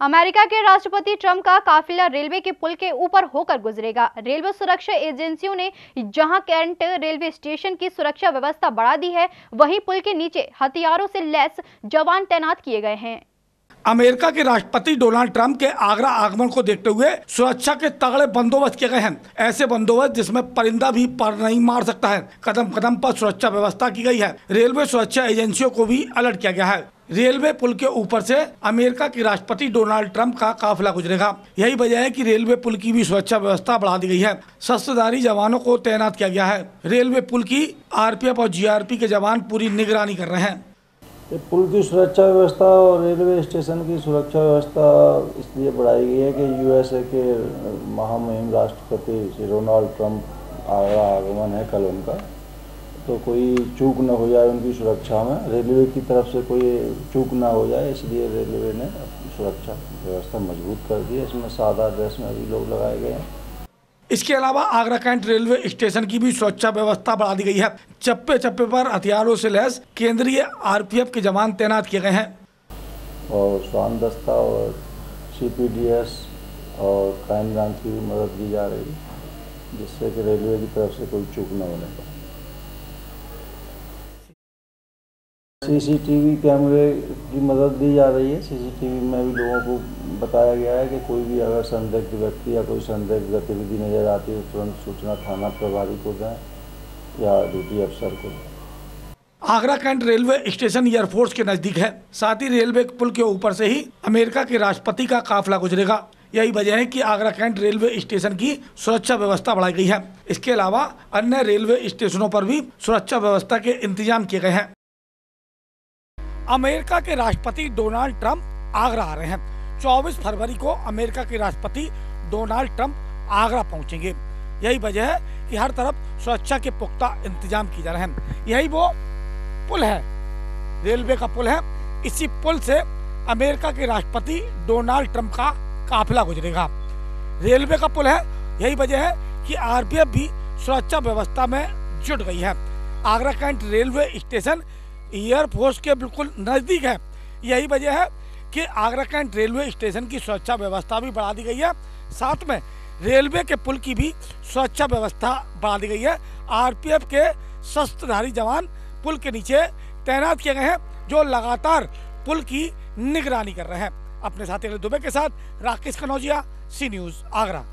America के राष्ट्रपति Trump का काफिला रेलवे के पुल के ऊपर होकर गुजरेगा। रेलवे सुरक्षा एजेंसियों ने जहाँ कैंट रेलवे स्टेशन की सुरक्षा व्यवस्था बढ़ा दी है, वहीं पुल के नीचे हथियारों से लैस जवान तैनात किए गए हैं। अमेरिका के राष्ट्रपति डोनाल्ड ट्रंप के आगरा आगमन को देखते हुए सुरक्षा के तगड़े बंदोबस्त किए गए हैं। ऐसे बंदोबस्त जिसमें परिंदा भी पर नहीं मार सकता है। कदम कदम पर सुरक्षा व्यवस्था की गई है। रेलवे सुरक्षा एजेंसियों को भी अलर्ट किया गया है। रेलवे पुल के ऊपर से अमेरिका के राष्ट्रपति डोनाल्ड ट्रंप का काफिला गुजरेगा। यही वजह है कि रेलवे पुल की भी सुरक्षा व्यवस्था बढ़ा दी गई है। शस्त्रधारी जवानों को तैनात किया गया है। रेलवे पुल की आरपीएफ और जीआरपी के जवान पूरी निगरानी कर रहे हैं। पुल की सुरक्षा व्यवस्था और रेलवे स्टेशन की सुरक्षा व्यवस्था इसलिए बढ़ाई गई है कि यूएसए के महामहिम राष्ट्रपति डोनाल्ड ट्रंप आगमन है कल उनका। तो कोई चूक न हो जाए उनकी सुरक्षा में। रेलवे की तरफ़ से कोई चूक ना हो जाए इसलिए रेलवे ने सुरक्षा व्यवस्था मज़बूत कर दी है। इसमें सादा ड्रेस में भी लोग लगाए गए हैं। इसके अलावा आगरा कैंट रेलवे स्टेशन की भी सुरक्षा व्यवस्था बढ़ा दी गई है। चप्पे चप्पे पर हथियारों से लैस केंद्रीय आरपीएफ के जवान तैनात किए गए हैं। और स्वान दस्ता और सीपीडीएस और क्राइम ब्रांच की भी मदद दी जा रही है जिससे कि रेलवे की तरफ़ से कोई चूक न होने पाए। सीसीटीवी कैमरे की मदद दी जा रही है। सीसीटीवी में भी लोगों को बताया गया है कि कोई भी अगर संदिग्ध व्यक्ति या कोई संदिग्ध गतिविधि नज़र आती है तो तुरंत सूचना थाना प्रभारी को दें या ड्यूटी अफसर को Agra cantt railway station air force के नज़दीक है। साथ ही रेलवे पुल के ऊपर से ही अमेरिका के राष्ट्रपति का काफिला गुजरेगा। यही वजह है कि आगरा कैंट रेलवे स्टेशन की सुरक्षा व्यवस्था बढ़ाई गई है। इसके अलावा अन्य रेलवे स्टेशनों पर भी सुरक्षा व्यवस्था के इंतज़ाम किए गए हैं। अमेरिका के राष्ट्रपति डोनाल्ड ट्रंप आगरा आ रहे हैं। 24 फरवरी को अमेरिका के राष्ट्रपति डोनाल्ड ट्रंप आगरा पहुँचेंगे। यही वजह है कि हर तरफ़ सुरक्षा के पुख्ता इंतज़ाम किए जा रहे हैं। यही वो पुल है, रेलवे का पुल है। इसी पुल से अमेरिका के राष्ट्रपति डोनाल्ड ट्रंप का काफिला गुजरेगा। रेलवे का पुल है, यही वजह है कि आरपीएफ भी सुरक्षा व्यवस्था में जुट गई है। Agra cantt railway station air force के बिल्कुल नज़दीक है। यही वजह है कि आगरा कैंट रेलवे स्टेशन की सुरक्षा व्यवस्था भी बढ़ा दी गई है। साथ में रेलवे के पुल की भी सुरक्षा व्यवस्था बढ़ा दी गई है। आरपीएफ के शस्त्रधारी जवान पुल के नीचे तैनात किए गए हैं, जो लगातार पुल की निगरानी कर रहे हैं। अपने साथी दुबे के साथ, राकेश कनौजिया सी न्यूज़, आगरा।